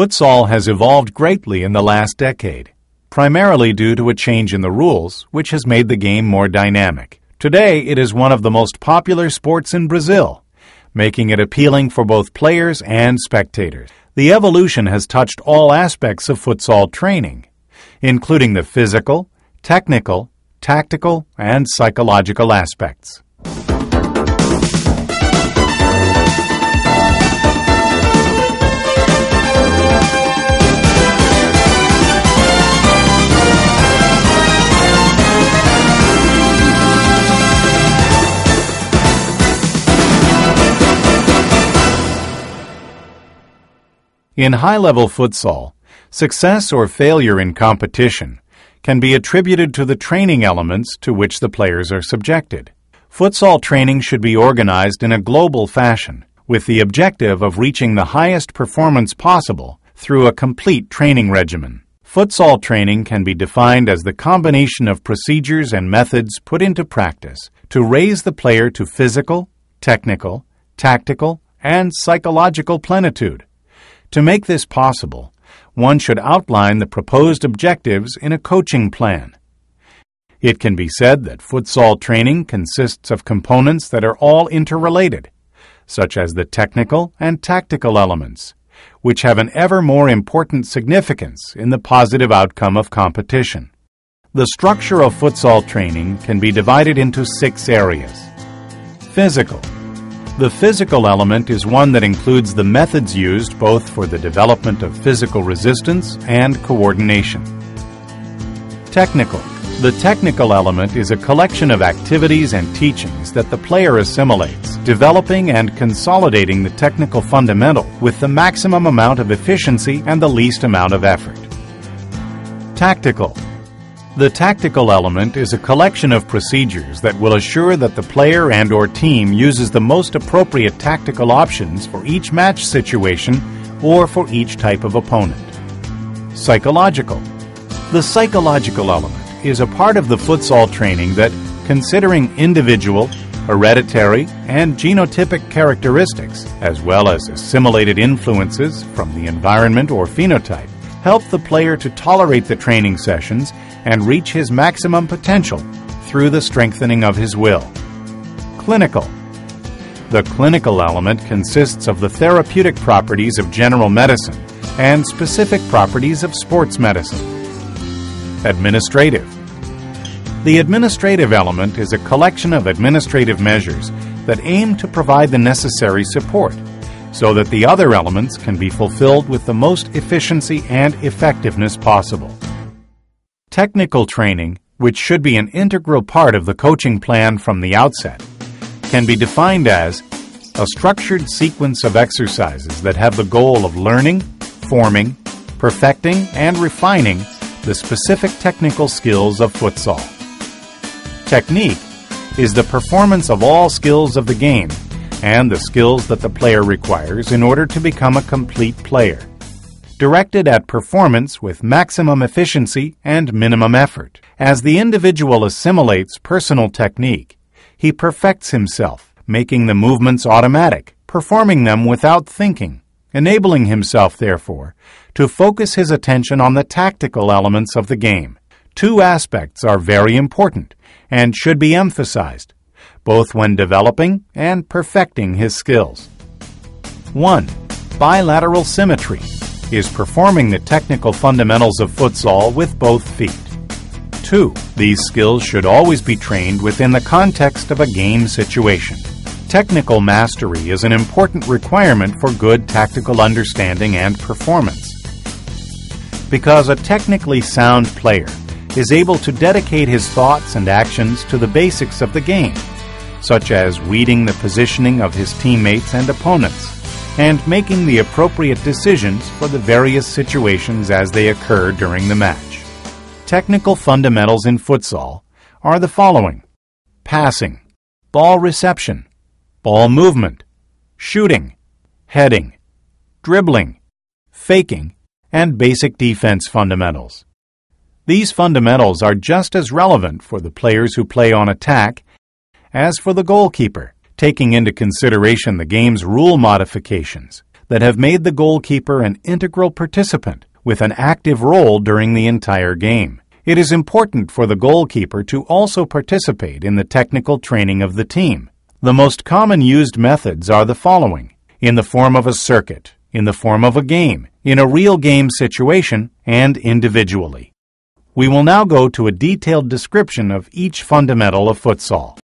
Futsal has evolved greatly in the last decade, primarily due to a change in the rules, which has made the game more dynamic. Today, it is one of the most popular sports in Brazil, making it appealing for both players and spectators. The evolution has touched all aspects of futsal training, including the physical, technical, tactical, and psychological aspects. In high-level futsal, success or failure in competition can be attributed to the training elements to which the players are subjected. Futsal training should be organized in a global fashion with the objective of reaching the highest performance possible through a complete training regimen. Futsal training can be defined as the combination of procedures and methods put into practice to raise the player to physical, technical, tactical, and psychological plenitude to make this possible, one should outline the proposed objectives in a coaching plan. It can be said that futsal training consists of components that are all interrelated, such as the technical and tactical elements, which have an ever more important significance in the positive outcome of competition. The structure of futsal training can be divided into six areas. Physical, the physical element is one that includes the methods used both for the development of physical resistance and coordination. Technical. The technical element is a collection of activities and teachings that the player assimilates, developing and consolidating the technical fundamental with the maximum amount of efficiency and the least amount of effort. Tactical. The tactical element is a collection of procedures that will assure that the player and or team uses the most appropriate tactical options for each match situation or for each type of opponent. Psychological. The psychological element is a part of the futsal training that, considering individual, hereditary, and genotypic characteristics, as well as assimilated influences from the environment or phenotype, help the player to tolerate the training sessions and reach his maximum potential through the strengthening of his will. Clinical. The clinical element consists of the therapeutic properties of general medicine and specific properties of sports medicine. Administrative. The administrative element is a collection of administrative measures that aim to provide the necessary support so that the other elements can be fulfilled with the most efficiency and effectiveness possible. Technical training, which should be an integral part of the coaching plan from the outset, can be defined as a structured sequence of exercises that have the goal of learning, forming, perfecting, and refining the specific technical skills of futsal. Technique is the performance of all skills of the game and the skills that the player requires in order to become a complete player directed at performance with maximum efficiency and minimum effort. As the individual assimilates personal technique, he perfects himself, making the movements automatic, performing them without thinking, enabling himself, therefore, to focus his attention on the tactical elements of the game. Two aspects are very important and should be emphasized, both when developing and perfecting his skills. 1. Bilateral symmetry is performing the technical fundamentals of futsal with both feet. 2. These skills should always be trained within the context of a game situation. Technical mastery is an important requirement for good tactical understanding and performance. Because a technically sound player is able to dedicate his thoughts and actions to the basics of the game, such as reading the positioning of his teammates and opponents and making the appropriate decisions for the various situations as they occur during the match. Technical fundamentals in futsal are the following passing, ball reception, ball movement, shooting, heading, dribbling, faking, and basic defense fundamentals. These fundamentals are just as relevant for the players who play on attack as for the goalkeeper taking into consideration the game's rule modifications. that have made the goalkeeper an integral participant with an active role during the entire game. It is important for the goalkeeper to also participate in the technical training of the team. The most common used methods are the following in the form of a circuit, in the form of a game, in a real game situation, and individually. We will now go to a detailed description of each fundamental of futsal.